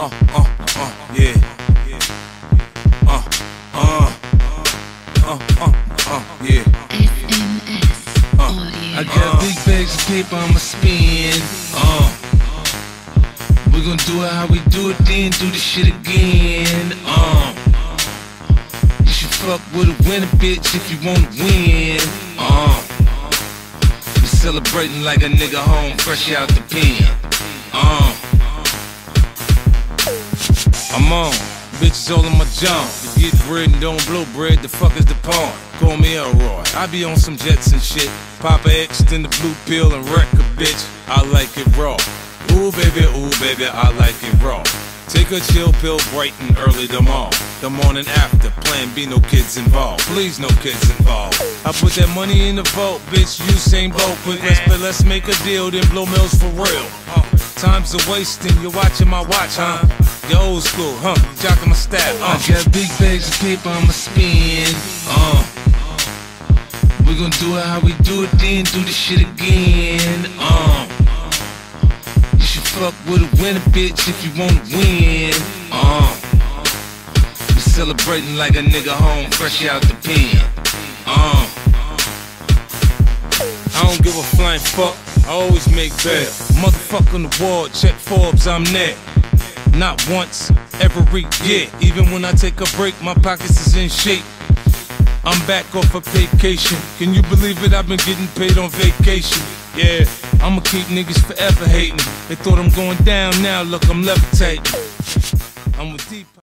Uh, uh, uh, yeah. Uh, uh, uh, uh, uh, yeah. Audio. I got big bags of paper I'ma spend. Uh. We gon' do it how we do it, then do the shit again. Uh. You should fuck with a winner, bitch, if you wanna win. Uh. We celebrating like a nigga home, fresh out the pen. Uh. I'm on. Bitches all in my jump. You get bread and don't blow bread, the fuck is the pawn? Call me Elroy. I be on some jets and shit. Papa X in the blue pill and wreck a bitch. I like it raw. Ooh baby, ooh baby, I like it raw. Take a chill pill bright and early tomorrow. The morning after, plan B, no kids involved. Please, no kids involved. I put that money in the vault, bitch. Usain Bolt, quick, let's, but let's make a deal, then blow mills for real. Uh, time's a wasting, you're watching my watch, huh? You're old school, huh? Jocking my style, I uh. got big bags of paper I'ma spend. Uh. We gon' do it how we do it, then do the shit again. Uh. You should fuck with a winner, bitch, if you wanna win. Uh. We celebrating like a nigga home, fresh out the pen. Uh. I don't give a flying fuck, I always make bail. Motherfucker on the wall, check Forbes, I'm there. Not once, every year. Even when I take a break, my pockets is in shape. I'm back off a vacation. Can you believe it? I've been getting paid on vacation. Yeah, I'ma keep niggas forever hating. They thought I'm going down now, look, I'm levitating. I'm with deep.